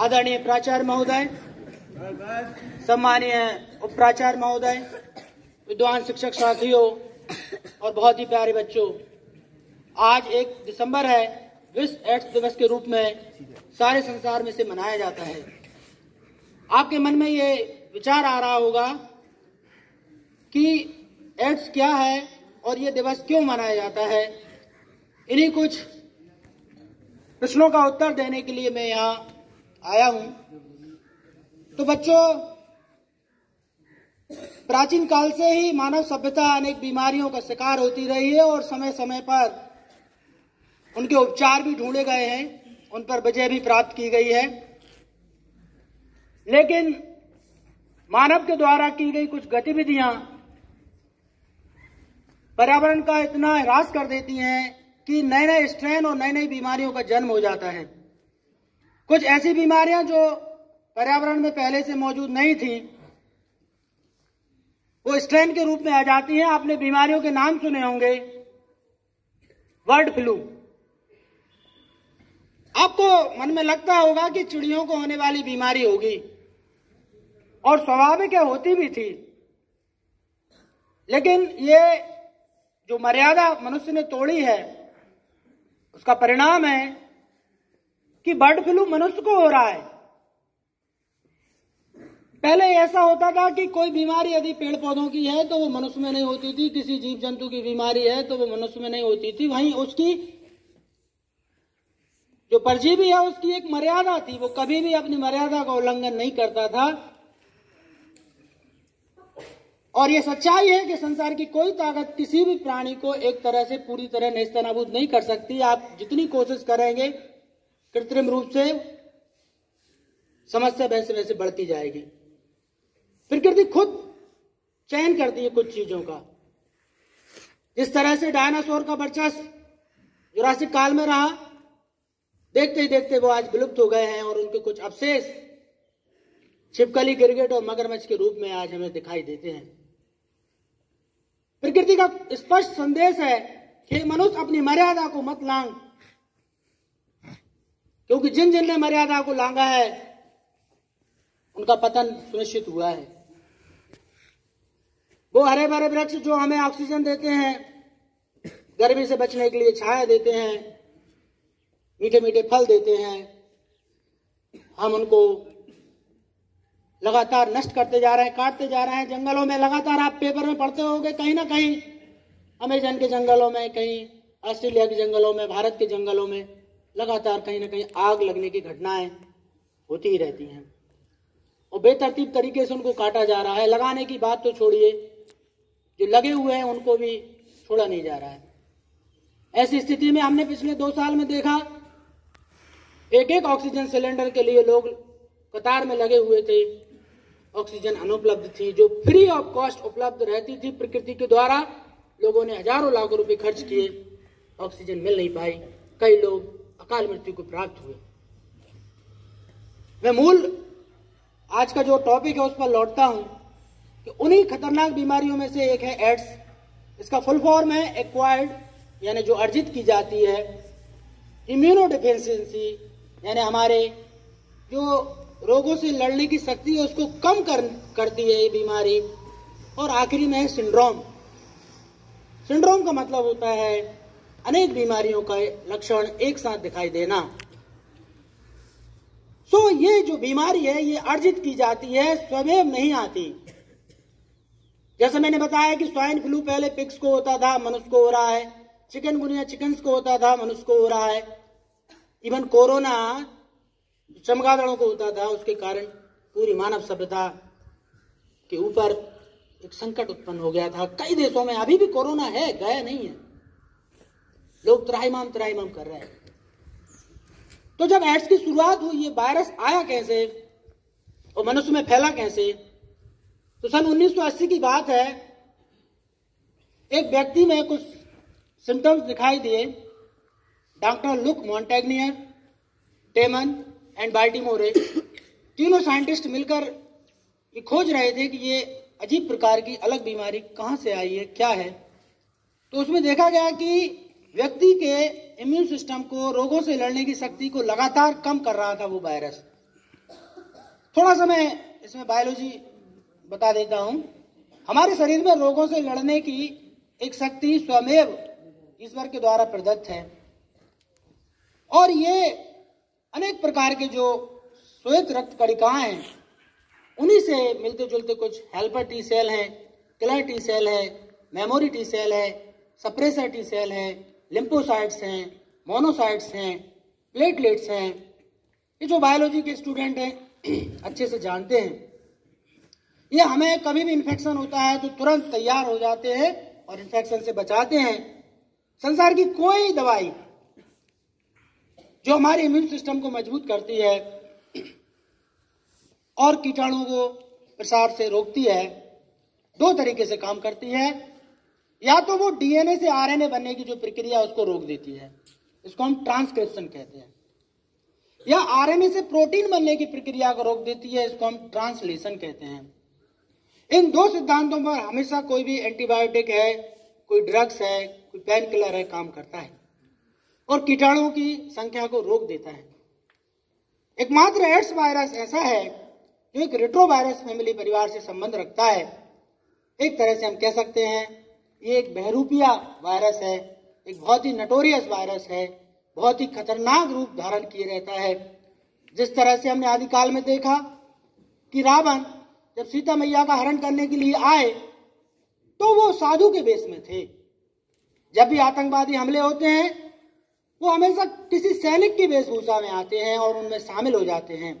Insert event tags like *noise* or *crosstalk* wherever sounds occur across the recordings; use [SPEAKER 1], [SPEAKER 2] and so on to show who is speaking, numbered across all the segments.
[SPEAKER 1] आदरणीय प्राचार्य महोदय सम्मानीय उप प्राचार्य महोदय, विद्वान शिक्षक साथियों और बहुत ही प्यारे बच्चों, आज एक दिसंबर है, विश्व एड्स दिवस के रूप में सारे संसार में से मनाया जाता है। आपके मन में ये विचार आ रहा होगा कि एड्स क्या है और ये दिवस क्यों मनाया जाता है? इन्हीं कुछ प्रश्नों का उत्तर देने के लिए मैं यहाँ आया हूँ। तो बच्चों, प्राचीन काल से ही मानव सभ्यता अनेक बीमारियों का शिकार होती रही है और समय समय पर उनके उपचार भी ढूंढे गए हैं। उन पर विजय भी प्राप्त की गई है। लेकिन मानव के द्वारा की गई कुछ गतिविधियाँ पर्यावरण का इतना ह्रास कर देती हैं कि नए नए स्ट्रेन और नई नई बीमारियों का जन्म हो जाता है। कुछ ऐसी बीमारियाँ जो पर्यावरण में पहले से मौजूद नहीं थी, वो स्ट्रेन के रूप में आ जाती हैं। आपने बीमारियों के नाम सुने होंगे। Bird flu. आपको मन में लगता होगा कि चिड़ियों को होने वाली बीमारी होगी, और स्वाभाविक है होती भी थी। लेकिन ये जो मर्यादा मनुष्य ने तोड़ी है, उसका परिणाम है कि बर्ड फ्लू मनुष्य को हो रहा है। पहले ऐसा होता था कि कोई बीमारी यदि पेड़ पौधों की है तो वो मनुष्य में नहीं होती थी, किसी जीव जंतु की बीमारी है तो वो मनुष्य में नहीं होती थी। वहीं उसकी जो परजीवी है, उसकी एक मर्यादा थी। वो कभी भी अपनी मर्यादा का उल्लंघन नहीं करता था। और ये सच्चाई है कि संसार की कोई ताकत किसी भी प्राणी को एक तरह से पूरी तरह नेस्तनाबूद नहीं कर सकती। आप जितनी कोशिश करेंगे कृत्रिम रूप से समस्या वैसे वैसे बढ़ती जाएगी। प्रकृति खुद चयन करती है कुछ चीज़ों का। जिस तरह से डायनासोर का वर्चस्व जुरासिक काल में रहा, देखते ही देखते वो आज विलुप्त हो गए हैं और उनके कुछ अवशेष छिपकली, गिरगिट और मगरमच्छ के रूप में आज हमें दिखाई देते हैं। प्रकृति का स्पष्ट संदेश है कि मनुष्य अपनी मर्यादा को मत लांग। क्योंकि जिन जिन ने मर्यादा को लांगा है, उनका पतन सुनिश्चित हुआ है। वो हरे भरे वृक्ष जो हमें ऑक्सीजन देते हैं, गर्मी से बचने के लिए छाया देते हैं मीठे मीठे फल देते हैं, हम उनको लगातार नष्ट करते जा रहे हैं, काटते जा रहे हैं। जंगलों में लगातार आप पेपर में पढ़ते होंगे, कहीं ना कहीं अमेजन के जंगलों में, कहीं ऑस्ट्रेलिया के जंगलों में, भारत के जंगलों में लगातार कहीं ना कहीं आग लगने की घटनाएँ होती ही रहती हैं। और बेतरतीब तरीके से उनको काटा जा रहा है। लगाने की बात तो छोड़िए, जो लगे हुए हैं उनको भी छोड़ा नहीं जा रहा है। ऐसी स्थिति में हमने पिछले दो साल में देखा, एक एक ऑक्सीजन सिलेंडर के लिए लोग कतार में लगे हुए थे। ऑक्सीजन अनुपलब्ध थी, जो फ्री ऑफ़ कॉस्ट उपलब्ध रहती थी प्रकृति के द्वारा। लोगों ने हज़ारों लाखों रुपए खर्च किए, ऑक्सीजन मिल नहीं पाई। कई लोग अकाल मृत्यु को प्राप्त हुए। मैं मूल आज का जो टॉपिक है, उस पर लौटता हूँ कि उन्हीं खतरनाक बीमारियों में से एक है एड्स। इसका फुल फॉर्म है एक्वायर्ड यानी जो अर्जित की जाती है। इम्यूनो डिफिशियंसी यानी हमारे जो रोगों से लड़ने की शक्ति है, उसको कम कर, करती है ये बीमारी। और आखिरी में है सिंड्रोम सिंड्रोम का मतलब होता है अनेक बीमारियों का लक्षण एक साथ दिखाई देना। सो ये जो बीमारी है, ये अर्जित की जाती है, स्वयं नहीं आती। जैसे मैंने बताया कि स्वाइन फ्लू पहले पिक्स को होता था, मनुष्य को हो रहा है। चिकन गुनिया चिकन को होता था, मनुष्य को हो रहा है। इवन कोरोना चमगादड़ों को होता था, उसके कारण पूरी मानव सभ्यता के ऊपर एक संकट उत्पन्न हो गया था। कई देशों में अभी भी कोरोना है, गया नहीं है। लोग त्राईमाम त्राईमाम कर रहे हैं। तो जब एड्स की शुरुआत हुई, ये वायरस आया कैसे? और मनुष्य में फैला कैसे? तो सन 1980 की बात है। एक व्यक्ति में कुछ सिम्टम्स दिखाई दिए। Doctor Luc Montagnier Temin and Baltimore. तीनों साइंटिस्ट मिलकर ये खोज रहे थे कि ये अजीब प्रकार की अलग बीमारी कहाँ से आई है, क्या है? तो उसमें देखा गया कि व्यक्ति के इम्यून सिस्टम को, रोगों से लड़ने की शक्ति को लगातार कम कर रहा था वो वायरस थोड़ा सा मैं इसमें बायोलॉजी बता देता हूँ। हमारे शरीर में रोगों से लड़ने की एक शक्ति स्वमेव ईश्वर के द्वारा प्रदत्त है। और ये अनेक प्रकार के जो श्वेत रक्त कणिकाएँ हैं, उन्हीं से मिलते जुलते कुछ हेल्पर टी सेल हैं किलर टी सेल है मेमोरी टी सेल है सप्रेसर टी सेल है लिम्पोसाइट्स हैं मोनोसाइट्स हैं प्लेटलेट्स हैं, ये जो बायोलॉजी के स्टूडेंट हैं, *clears throat* अच्छे से जानते हैं। ये हमें कभी भी इन्फेक्शन होता है तो तुरंत तैयार हो जाते हैं और इन्फेक्शन से बचाते हैं। संसार की कोई दवाई जो हमारे इम्यून सिस्टम को मज़बूत करती है और कीटाणुओं को प्रसार से रोकती है, दो तरीके से काम करती है। या तो वो डीएनए से आरएनए बनने की जो प्रक्रिया उसको रोक देती है। इसको हम ट्रांसक्रिप्शन कहते हैं। या आरएनए से प्रोटीन बनने की प्रक्रिया को रोक देती है, इसको हम ट्रांसलेशन कहते हैं। इन दो सिद्धांतों पर हमेशा कोई भी एंटीबायोटिक है, कोई ड्रग्स है, कोई पेन किलर है, काम करता है। और कीटाणुओं की संख्या को रोक देता है। एकमात्र एड्स वायरस ऐसा है, जो एक रेट्रोवायरस फैमिली परिवार से संबंध रखता है। एक तरह से हम कह सकते हैं ये एक बहरूपिया वायरस है, एक बहुत ही नटोरियस वायरस है, बहुत ही खतरनाक रूप धारण किए रहता है। जिस तरह से हमने आदिकाल में देखा कि रावण जब सीता मैया का हरण करने के लिए आए तो वो साधु के बेस में थे। जब भी आतंकवादी हमले होते हैं, वो हमेशा किसी सैनिक की वेशभूषा में आते हैं और उनमें शामिल हो जाते हैं।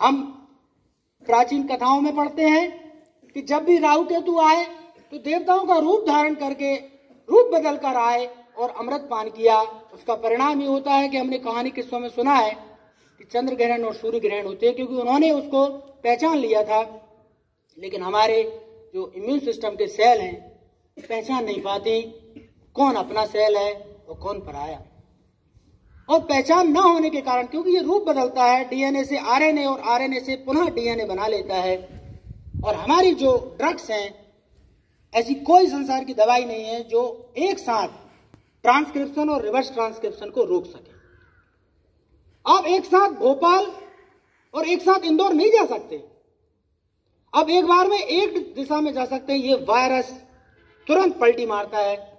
[SPEAKER 1] हम प्राचीन कथाओं में पढ़ते हैं कि जब भी राहु केतु आए तो देवताओं का रूप धारण करके, रूप बदल कर आए और अमृत पान किया। उसका परिणाम ये होता है कि हमने कहानी किस्सों में सुना है कि चंद्र ग्रहण और सूर्य ग्रहण होते हैं, क्योंकि उन्होंने उसको पहचान लिया था। लेकिन हमारे जो इम्यून सिस्टम के सेल हैं, पहचान नहीं पाते कौन अपना सेल है और कौन पराया। और पहचान न होने के कारण, क्योंकि ये रूप बदलता है, डीएनए से आरएनए और आरएनए से पुनः डीएनए बना लेता है। और हमारी जो ड्रग्स हैं ऐसी कोई संसार की दवाई नहीं है जो एक साथ ट्रांसक्रिप्शन और रिवर्स ट्रांसक्रिप्शन को रोक सके। आप एक साथ भोपाल और एक साथ इंदौर नहीं जा सकते। अब एक बार में एक दिशा में जा सकते हैं, ये वायरस तुरंत पलटी मारता है।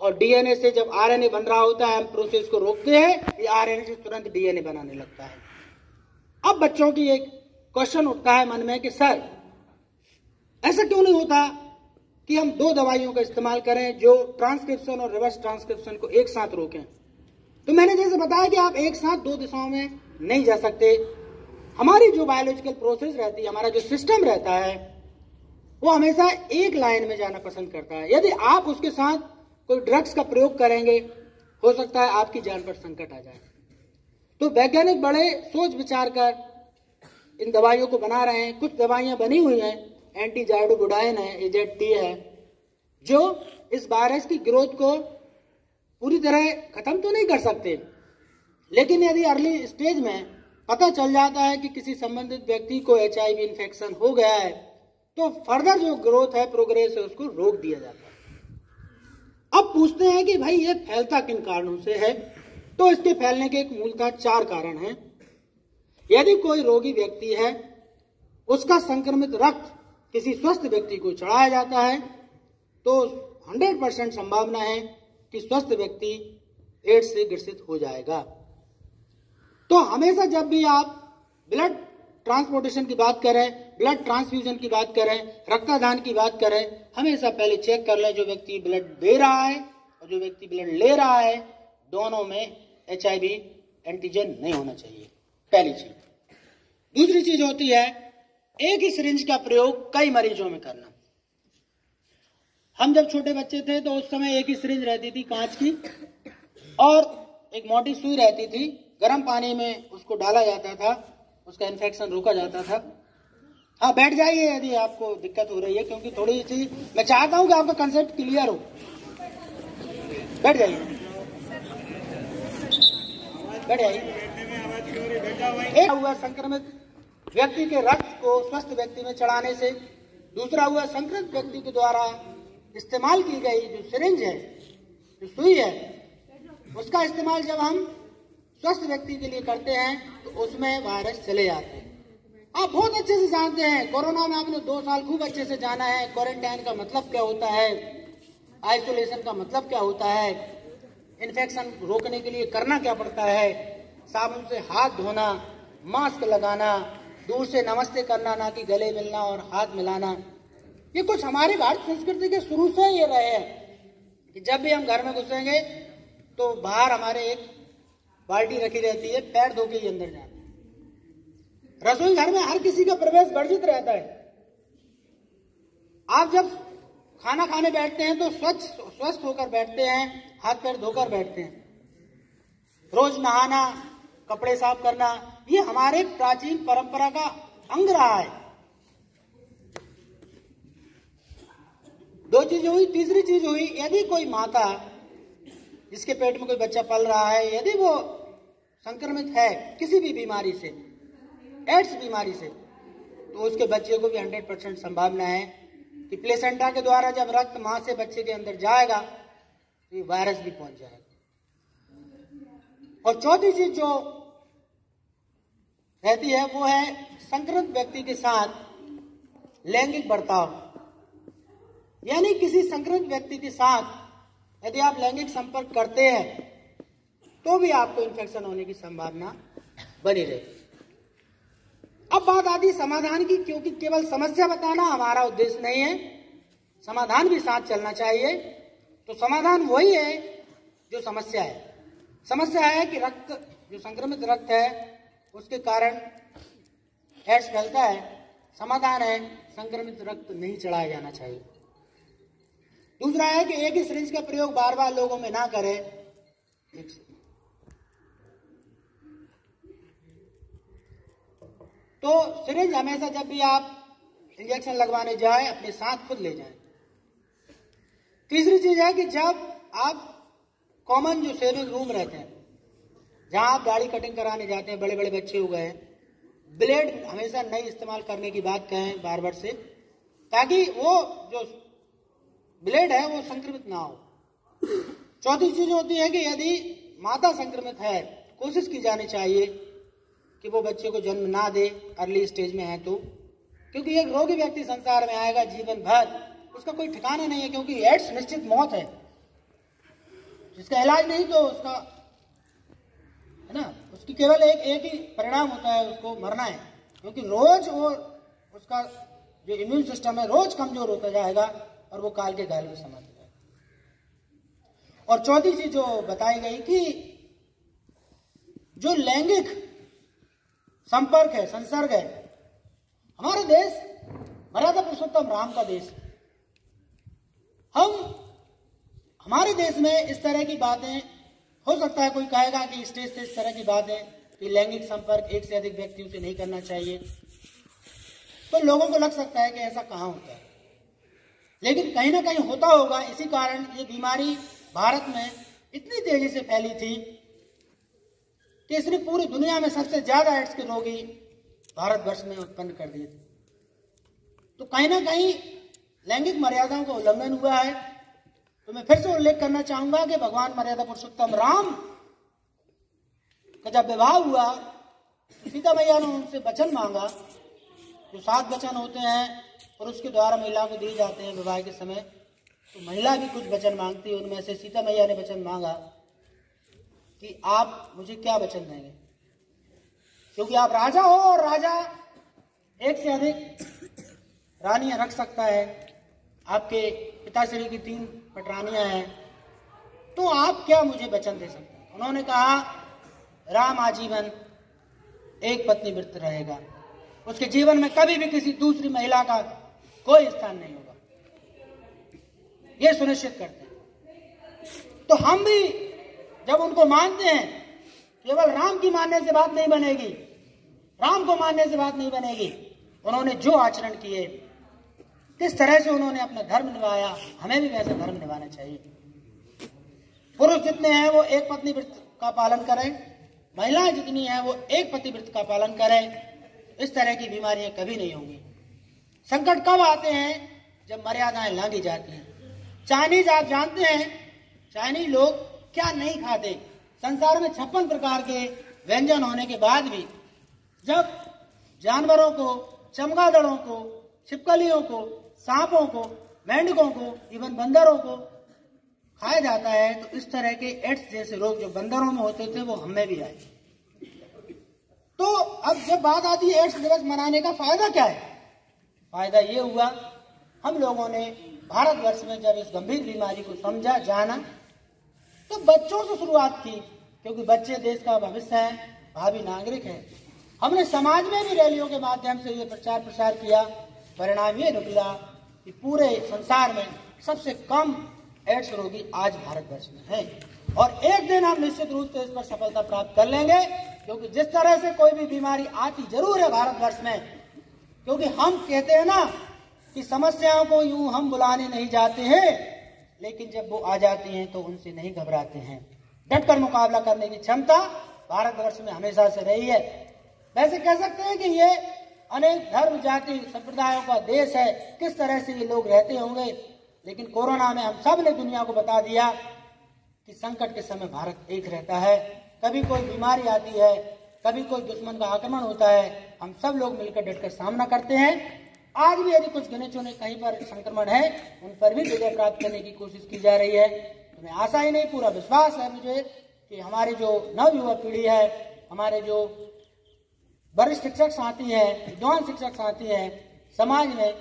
[SPEAKER 1] और डीएनए से जब आरएनए बन रहा होता है, हम प्रोसेस को रोकते हैं, ये आरएनए से तुरंत डीएनए बनाने लगता है। अब बच्चों की एक क्वेश्चन उठता है मन में कि, सर ऐसा क्यों नहीं होता कि हम दो दवाइयों का इस्तेमाल करें जो ट्रांसक्रिप्शन और रिवर्स ट्रांसक्रिप्शन को एक साथ रोकें? तो मैंने जैसे बताया कि आप एक साथ दो दिशाओं में नहीं जा सकते। हमारी जो बायोलॉजिकल प्रोसेस रहती है, हमारा जो सिस्टम रहता है, वो हमेशा एक लाइन में जाना पसंद करता है। यदि आप उसके साथ कोई ड्रग्स का प्रयोग करेंगे, हो सकता है आपकी जान पर संकट आ जाए। तो वैज्ञानिक बड़े सोच विचार कर इन दवाइयों को बना रहे हैं। कुछ दवाइयाँ बनी हुई हैं एंटी जाइडोबुडाइन है एजेड टी है, जो इस वायरस की ग्रोथ को पूरी तरह खत्म तो नहीं कर सकते। लेकिन यदि अर्ली स्टेज में पता चल जाता है कि किसी संबंधित व्यक्ति को एच आई इन्फेक्शन हो गया है तो फर्दर जो ग्रोथ है प्रोग्रेस है, उसको रोक दिया जाता है। अब पूछते हैं कि भाई ये फैलता किन कारणों से है? तो इसके फैलने के एक मूलतः चार कारण हैं। यदि कोई रोगी व्यक्ति है, उसका संक्रमित रक्त किसी स्वस्थ व्यक्ति को चढ़ाया जाता है तो 100 परसेंट संभावना है कि स्वस्थ व्यक्ति एड्स से ग्रसित हो जाएगा। तो हमेशा जब भी आप ब्लड ट्रांसपोर्टेशन की बात करें, ब्लड ट्रांसफ्यूजन की बात करें, रक्तदान की बात करें, हमेशा पहले चेक कर लें जो व्यक्ति ब्लड दे रहा है और जो व्यक्ति ब्लड ले रहा है, दोनों में एचआईवी एंटीजन नहीं होना चाहिए। पहली चीज़। दूसरी चीज़ होती है एक ही सिरिंज का प्रयोग कई मरीजों में करना। हम जब छोटे बच्चे थे तो उस समय एक ही सिरिंज रहती थी कांच की और एक मोटी सुई रहती थी। गर्म पानी में उसको डाला जाता था, उसका इन्फेक्शन रोका जाता था। हाँ बैठ जाइए यदि आपको दिक्कत हो रही है, क्योंकि थोड़ी सी मैं चाहता हूँ कि आपका कंसेप्ट क्लियर हो। बैठ जाइए। बैठ जाइए। हुआ संक्रमित व्यक्ति के रक्त को स्वस्थ व्यक्ति में चढ़ाने से, दूसरा हुआ संक्रमित व्यक्ति के द्वारा इस्तेमाल की गई जो सिरिंज है, जो सुई है, उसका इस्तेमाल जब हम स्वस्थ व्यक्ति के लिए करते हैं तो उसमें वायरस चले जाते हैं। आप बहुत अच्छे से जानते हैं, कोरोना में आपने दो साल खूब अच्छे से जाना है क्वारंटाइन का मतलब क्या होता है आइसोलेशन का मतलब क्या होता है इन्फेक्शन रोकने के लिए करना क्या पड़ता है, साबुन से हाथ धोना मास्क लगाना दूर से नमस्ते करना, ना कि गले मिलना और हाथ मिलाना। ये कुछ हमारी भारत संस्कृति के शुरू से ये रहे हैं कि जब भी हम घर में घुसेंगे तो बाहर हमारे एक बाल्टी रखी रहती है, पैर धो के ही अंदर जाना। रसोई घर में हर किसी का प्रवेश वर्जित रहता है। आप जब खाना खाने बैठते हैं तो स्वच्छ, स्वस्थ होकर बैठते हैं, हाथ पैर धोकर बैठते हैं। रोज नहाना, कपड़े साफ़ करना ये हमारे प्राचीन परंपरा का अंग रहा है। दो चीज़ हुई, तीसरी चीज़ हुई, यदि कोई माता, जिसके पेट में कोई बच्चा पल रहा है, यदि वो संक्रमित है किसी भी बीमारी से, एड्स बीमारी से तो उसके बच्चे को भी हंड्रेड परसेंट संभावना है कि प्लेसेंटा के द्वारा जब रक्त माँ से बच्चे के अंदर जाएगा तो ये वायरस भी पहुँच जाएगा। और चौथी चीज़ जो रहती है, वो है संक्रमित व्यक्ति के साथ लैंगिक बर्ताव। यानी किसी संक्रमित व्यक्ति के साथ यदि आप लैंगिक संपर्क करते हैं तो भी आपको इन्फेक्शन होने की संभावना बनी रहेगी अब बात आती समाधान की, क्योंकि केवल समस्या बताना हमारा उद्देश्य नहीं है। समाधान भी साथ चलना चाहिए। तो समाधान वही है जो समस्या है। समस्या है कि रक्त, जो संक्रमित रक्त है उसके कारण एड्स फैलता है, समाधान है, संक्रमित रक्त नहीं चढ़ाया जाना चाहिए। दूसरा है कि एक ही सिरिंज का प्रयोग बार बार लोगों में ना करें। तो सिरिंज हमेशा जब भी आप इंजेक्शन लगवाने जाए, अपने साथ खुद ले जाए। तीसरी चीज़ है कि जब आप कॉमन जो सेविंग रूम रहते हैं जहाँ आप दाढ़ी कटिंग कराने जाते हैं बड़े बड़े बच्चे हो गए हैं। ब्लेड हमेशा नहीं इस्तेमाल करने की बात कहें बार बार से, ताकि वो जो ब्लेड है, वो संक्रमित ना हो। चौथी चीज़ होती है कि यदि माता संक्रमित है, कोशिश की जानी चाहिए कि वो बच्चे को जन्म ना दे अर्ली स्टेज में है तो। क्योंकि एक रोगी व्यक्ति संसार में आएगा, जीवन भर, उसका कोई ठिकाना नहीं है, क्योंकि एड्स निश्चित मौत है। जिसका इलाज नहीं तो उसका उसकी केवल एक एक ही परिणाम होता है उसको मरना है। क्योंकि रोज वो, उसका जो इम्यून सिस्टम है, रोज कमज़ोर होता जाएगा और वो काल के घायल में समाप्त जाएगा। और चौथी चीज़ जो बताई गई कि जो लैंगिक संपर्क है, संसर्ग है, हमारा देश मर्यादा पुरुषोत्तम राम का देश हम, हमारे देश में इस तरह की बातें हो सकता है कोई कहेगा कि स्टेज से इस तरह की बात है कि लैंगिक संपर्क एक से अधिक व्यक्तियों से नहीं करना चाहिए। तो लोगों को लग सकता है कि ऐसा कहाँ होता है। लेकिन कहीं ना कहीं होता होगा, इसी कारण ये बीमारी भारत में इतनी तेज़ी से फैली थी कि इसने पूरी दुनिया में सबसे ज़्यादा एड्स के रोगी भारतवर्ष में उत्पन्न कर दिए। तो कहीं ना कहीं लैंगिक मर्यादाओं का उल्लंघन हुआ है। तो मैं फिर से उल्लेख करना चाहूँगा कि भगवान मर्यादा पुरुषोत्तम राम का जब विवाह हुआ सीता मैया ने उनसे वचन मांगा। जो सात वचन होते हैं पुरुष के द्वारा महिला को दिए जाते हैं विवाह के समय तो महिला भी कुछ वचन मांगती है, उनमें से सीता मैया ने वचन मांगा कि आप मुझे क्या वचन देंगे? क्योंकि आप राजा हो और राजा एक से अधिक रानियाँ रख सकता है। आपके पिताश्री की तीन पटरानियाँ हैं तो आप क्या मुझे वचन दे सकते हैं? उन्होंने कहा, राम आजीवन, एक पत्नी वृत्त रहेगा। उसके जीवन में कभी भी किसी दूसरी महिला का कोई स्थान नहीं होगा। ये सुनिश्चित करते हैं। तो हम भी जब उनको मानते हैं, केवल राम की मानने से बात नहीं बनेगी। राम को मानने से बात नहीं बनेगी। उन्होंने जो आचरण किए किस तरह से उन्होंने अपना धर्म निभाया? हमें भी वैसे धर्म निभाना चाहिए। पुरुष जितने हैं, वो एक पत्नी व्रत का पालन करें। महिलाएँ जितनी हैं, वो एक पति वृत्त का पालन करें। इस तरह की बीमारियाँ कभी नहीं होंगी। संकट कब आते हैं? जब मर्यादाएँ लांगी जाती हैं। चाइनीज़ आप जानते हैं, चाइनीज़ लोग क्या नहीं खाते? संसार में छप्पन प्रकार के व्यंजन होने के बाद भी जब जानवरों को, चमगादड़ों को, छिपकलियों को सांपों को, मेंढकों को इवन बंदरों को खाया जाता है तो इस तरह के एड्स जैसे रोग जो बंदरों में होते थे, वो हमें भी आए। तो अब जब बात आती है एड्स दिवस मनाने का, फ़ायदा क्या है? फ़ायदा ये हुआ, हम लोगों ने भारतवर्ष में जब इस गंभीर बीमारी को समझा, जाना तो बच्चों से शुरुआत की, क्योंकि बच्चे देश का भविष्य है, भावी नागरिक है। हमने समाज में भी रैलियों के माध्यम से ये प्रचार प्रसार किया, परिणाम ये निकला कि पूरे संसार में सबसे कम एड्स रोगी आज भारतवर्ष में, है और एक दिन हम निश्चित रूप से इस पर सफलता प्राप्त कर लेंगे, क्योंकि जिस तरह से कोई भी बीमारी आती ज़रूर है भारतवर्ष में, क्योंकि हम कहते हैं ना कि समस्याओं को यूँ हम बुलाने नहीं जाते हैं, लेकिन जब वो आ जाती हैं तो उनसे नहीं घबराते हैं। डटकर मुकाबला करने की क्षमता भारतवर्ष में हमेशा से रही है। वैसे कह सकते हैं कि ये अनेक धर्म, जाति, संप्रदायों का देश है। किस तरह से ये लोग रहते होंगे? लेकिन कोरोना में हम सबने दुनिया को बता दिया कि संकट के समय भारत एक रहता है। कभी कोई बीमारी आती है, कभी कोई दुश्मन का आक्रमण होता है, हम सब लोग मिलकर डटकर सामना करते हैं। आज भी यदि कुछ गिने चुने कहीं पर संक्रमण है, उन पर भी विजय प्राप्त करने की कोशिश की जा रही है। तो मैं आशा ही नहीं, पूरा विश्वास है मुझे कि हमारी जो नव युवा पीढ़ी है, हमारे जो वरिष्ठ शिक्षक साथी है, विद्वान शिक्षक साथी है, समाज में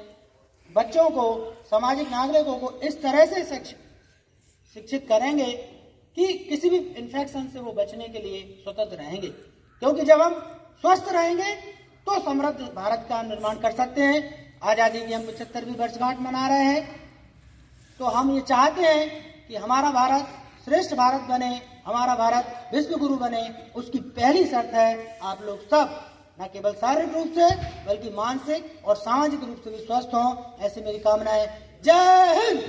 [SPEAKER 1] बच्चों को, सामाजिक नागरिकों को इस तरह से शिक्षित करेंगे कि किसी भी इन्फेक्शन से वो बचने के लिए स्वतंत्र रहेंगे। क्योंकि जब हम स्वस्थ रहेंगे तो समृद्ध भारत का निर्माण कर सकते हैं। आज़ादी की हम पचहत्तरवीं वर्षगांठ मना रहे हैं। तो हम ये चाहते हैं कि हमारा भारत श्रेष्ठ भारत बने, हमारा भारत विश्व गुरु बने, उसकी पहली शर्त है आप लोग सब न केवल शारीरिक रूप से, बल्कि मानसिक और सामाजिक रूप से भी स्वस्थ हों, ऐसी मेरी कामना है। जय हिंद!